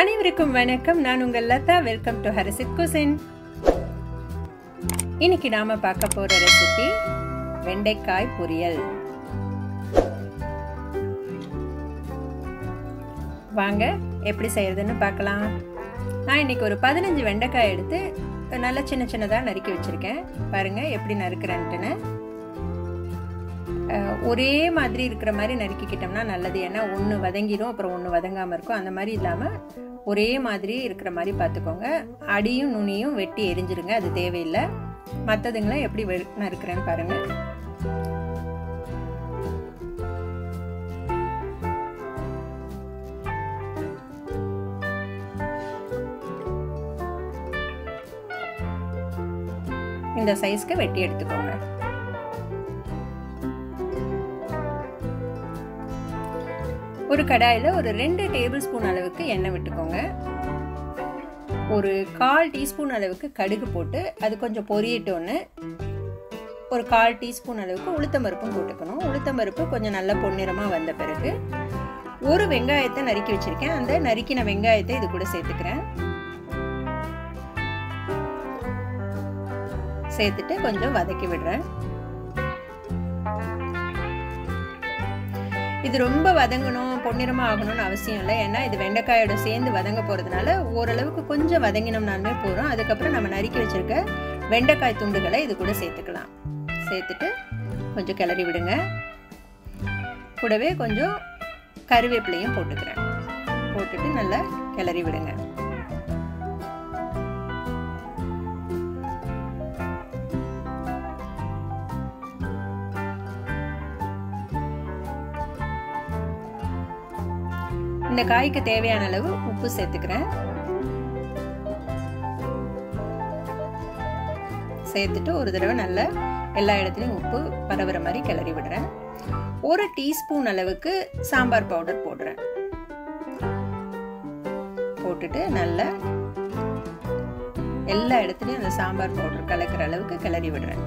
அனைவருக்கும் வணக்கம். நான் உங்கள் Latha. Welcome to Harisith cuisine இன்னைக்கு நாம பார்க்க போற ரெசிபி வெண்டைக்காய் பொரியல். வாங்க எப்படி செய்யறதுன்னு பார்க்கலாம். நான் இன்னைக்கு ஒரு பதினஞ்சு வெண்டைக்காய் எடுத்து நல்லா சின்ன சின்னதாக நறுக்கி வச்சுருக்கேன். பாருங்கள் எப்படி நறுக்கிறேன்ட்டுன்னு. ஒரே மாதிரி இருக்கிற மாதிரி நறுக்கிக்கிட்டோம்னா நல்லது. ஏன்னா ஒன்று வதங்கிடும் அப்புறம் ஒன்று வதங்காமல் இருக்கும். அந்த மாதிரி இல்லாமல் ஒரே மாதிரி இருக்கிற மாதிரி பார்த்துக்கோங்க. அடியும் நுனியும் வெட்டி எரிஞ்சிருங்க. அது தேவையில்லை. மற்றதுங்களாம் எப்படி வெ நறுக்கிறேன்னு பாருங்கள் இந்த சைஸ்க்கு வெட்டி எடுத்துக்கோங்க. ஒரு கடாயில் ஒரு ரெண்டு டேபிள் ஸ்பூன் அளவுக்கு எண்ணெய் விட்டுக்கோங்க. ஒரு கால் டீஸ்பூன் அளவுக்கு கடுகு போட்டு அது கொஞ்சம் பொரியட்டோன்னு ஒரு கால் டீஸ்பூன் அளவுக்கு உளுத்தம்பருப்பும் போட்டுக்கணும். உளுத்தம்பருப்பு கொஞ்சம் நல்ல பொன்னிறமாக வந்த பிறகு ஒரு வெங்காயத்தை நறுக்கி வச்சுருக்கேன். அந்த நறுக்கின வெங்காயத்தை இது கூட சேர்த்துக்கிறேன். சேர்த்துட்டு கொஞ்சம் வதக்கி விடுறேன். இது ரொம்ப வதங்கணும் பொன்னிறமாக ஆகணும்னு அவசியம் இல்லை. ஏன்னா இது வெண்டைக்காயோட சேர்ந்து வதங்க போகிறதுனால ஓரளவுக்கு கொஞ்சம் வதங்கினோம்னாலுமே போகிறோம் அதுக்கப்புறம் நம்ம நறுக்கி வச்சுருக்க வெண்டைக்காய் துண்டுகளை இது கூட சேர்த்துக்கலாம். சேர்த்துட்டு கொஞ்சம் கிளறி விடுங்க. கூடவே கொஞ்சம் கருவேப்பிலையும் போட்டுக்கிறேன். போட்டுட்டு நல்லா கிளறி விடுங்க. இந்த காய்க்கு தேவையான அளவு உப்பு சேர்த்துக்கிறேன். சேர்த்துட்டு ஒரு தடவை நல்லா எல்லா இடத்துலையும் உப்பு பரவுற மாதிரி கிளறி விடுறேன். ஒரு டீஸ்பூன் அளவுக்கு சாம்பார் பவுடர் போடுறேன். போட்டுட்டு நல்லா எல்லா இடத்துலையும் அந்த சாம்பார் பவுடர் கலக்கிற அளவுக்கு கிளறி விடுறேன்.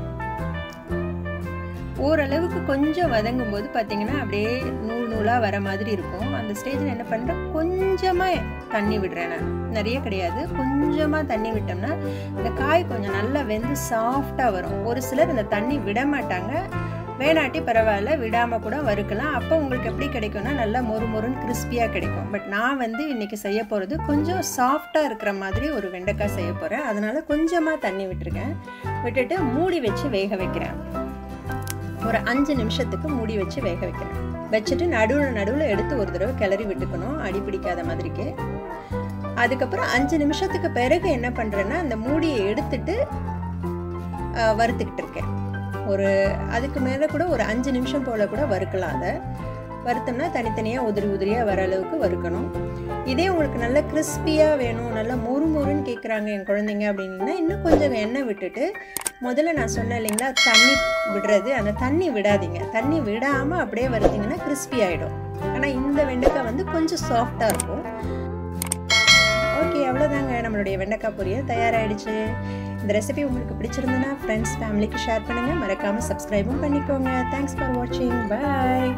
ஓரளவுக்கு கொஞ்சம் வதங்கும் போது பார்த்தீங்கன்னா அப்படியே நூல் நூலாக வர மாதிரி இருக்கும். அந்த ஸ்டேஜில் என்ன பண்ணுறேன் கொஞ்சமாக தண்ணி விடுறேன் நான். நிறைய கிடையாது. கொஞ்சமாக தண்ணி விட்டோம்னா இந்த காய் கொஞ்சம் நல்லா வெந்து சாஃப்டாக வரும். ஒரு சிலர் இந்த தண்ணி விட மாட்டாங்க. வேணாட்டி பரவாயில்ல விடாமல் கூட வறுக்கலாம். அப்போ உங்களுக்கு எப்படி கிடைக்கும்னா நல்லா மொறு மொறுன்னு கிறிஸ்பியாக கிடைக்கும். பட் நான் வந்து இன்றைக்கி செய்ய போகிறது கொஞ்சம் சாஃப்டாக இருக்கிற மாதிரி ஒரு வெண்டைக்காய் செய்ய போகிறேன் அதனால் கொஞ்சமாக தண்ணி விட்டுருக்கேன். விட்டுட்டு மூடி வச்சு வேக வைக்கிறேன். ஒரு அஞ்சு நிமிஷத்துக்கு மூடி வச்சு வேக வைக்கிறேன். வச்சுட்டு நடுவில் நடுவில் எடுத்து ஒரு தடவை கிளறி விட்டுக்கணும். அடி பிடிக்காத மாதிரிக்கு. அதுக்கப்புறம் அஞ்சு நிமிஷத்துக்கு பிறகு என்ன பண்ணுறேன்னா அந்த மூடியை எடுத்துட்டு வறுத்துக்கிட்டு இருக்கேன். ஒரு அதுக்கு மேலே கூட ஒரு அஞ்சு நிமிஷம் போல் கூட வறுக்கலாம் அதை. வறுத்தோம்னா தனித்தனியாக உதிரி உதிரியாக வர அளவுக்கு வறுக்கணும். இதே உங்களுக்கு நல்ல கிறிஸ்பியாக வேணும் நல்லா முறுமுறுன்னு கேட்குறாங்க என் குழந்தைங்க அப்படின்னா இன்னும் கொஞ்சம் எண்ணெய் விட்டுட்டு முதல்ல நான் சொன்னேன் இல்லைங்களா தண்ணி விடுறது அந்த தண்ணி விடாதீங்க. தண்ணி விடாமல் அப்படியே வறுத்தீங்கன்னா கிறிஸ்பி ஆகிடும் ஆனால் இந்த வெண்டைக்காய் வந்து கொஞ்சம் சாஃப்டாக இருக்கும். ஓகே அவ்வளோதாங்க நம்மளுடைய வெண்டைக்காய் பொரியல். தயாராகிடுச்சு இந்த ரெசிபி உங்களுக்கு பிடிச்சிருந்ததுன்னா ஃப்ரெண்ட்ஸ் ஃபேமிலிக்கு ஷேர் பண்ணுங்கள் மறக்காமல் சப்ஸ்கிரைபும் பண்ணிக்கோங்க. தேங்க்ஸ் ஃபார் வாட்சிங் பாய்